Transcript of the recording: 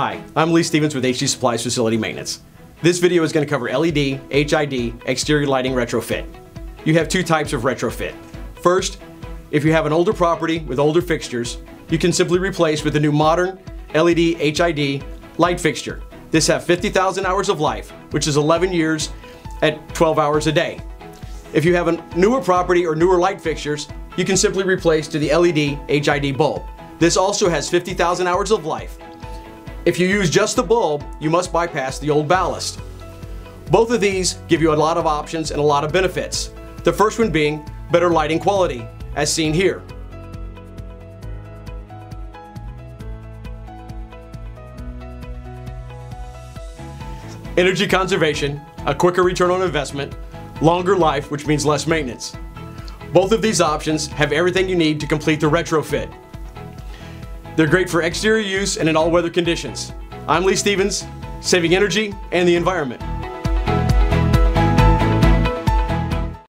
Hi, I'm Lee Stevens with HD Supply's Facility Maintenance. This video is going to cover LED, HID, exterior lighting retrofit. You have two types of retrofit. First, if you have an older property with older fixtures, you can simply replace with a new modern LED HID light fixture. This has 50,000 hours of life, which is 11 years at 12 hours a day. If you have a newer property or newer light fixtures, you can simply replace to the LED HID bulb. This also has 50,000 hours of life. If you use just the bulb, you must bypass the old ballast. Both of these give you a lot of options and a lot of benefits. The first one being better lighting quality, as seen here. Energy conservation, a quicker return on investment, longer life, which means less maintenance. Both of these options have everything you need to complete the retrofit. They're great for exterior use and in all weather conditions. I'm Lee Stevens, saving energy and the environment.